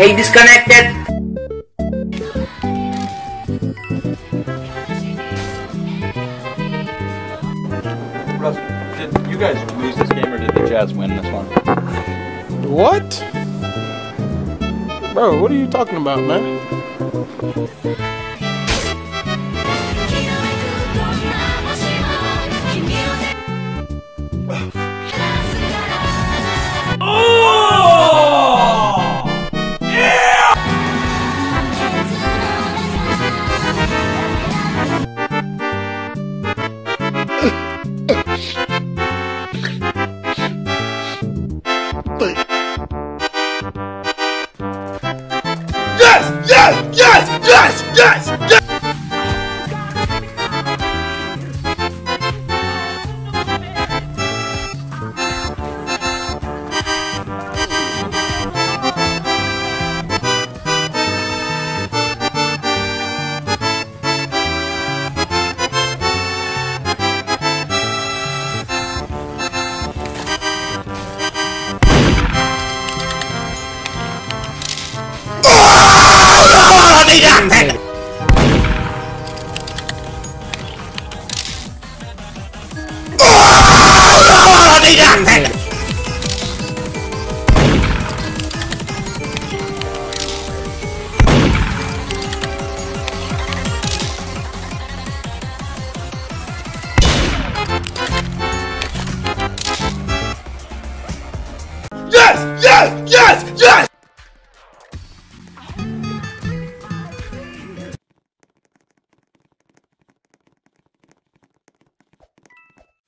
Hey, disconnected. Russ, did you guys lose this game or did the Jazz win this one? What? Bro, what are you talking about, man? Yes! Yes! Yes! Yang.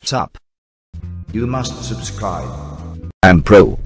Sup. You must subscribe. I'm pro.